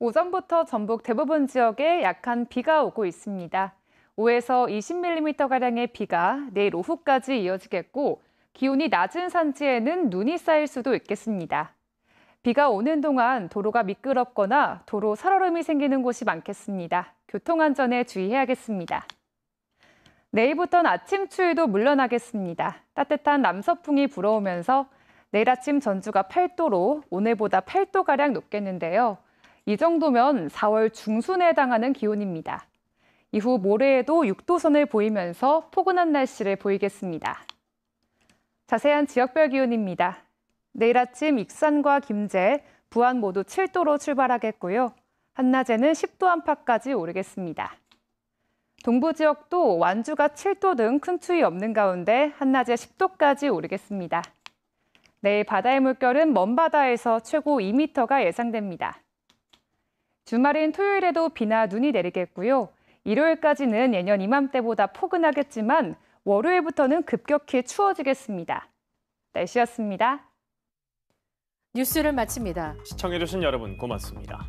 오전부터 전북 대부분 지역에 약한 비가 오고 있습니다. 5에서 20mm가량의 비가 내일 오후까지 이어지겠고 기온이 낮은 산지에는 눈이 쌓일 수도 있겠습니다. 비가 오는 동안 도로가 미끄럽거나 도로 살얼음이 생기는 곳이 많겠습니다. 교통안전에 주의해야겠습니다. 내일부터는 아침 추위도 물러나겠습니다. 따뜻한 남서풍이 불어오면서 내일 아침 전주가 8도로 오늘보다 8도가량 높겠는데요. 이 정도면 4월 중순에 해당하는 기온입니다. 이후 모레에도 6도선을 보이면서 포근한 날씨를 보이겠습니다. 자세한 지역별 기온입니다. 내일 아침 익산과 김제, 부안 모두 7도로 출발하겠고요. 한낮에는 10도 안팎까지 오르겠습니다. 동부 지역도 완주가 7도 등 큰 추위 없는 가운데 한낮에 10도까지 오르겠습니다. 내일 바다의 물결은 먼 바다에서 최고 2m가 예상됩니다. 주말인 토요일에도 비나 눈이 내리겠고요. 일요일까지는 예년 이맘때보다 포근하겠지만 월요일부터는 급격히 추워지겠습니다. 날씨였습니다. 뉴스를 마칩니다. 시청해주신 여러분 고맙습니다.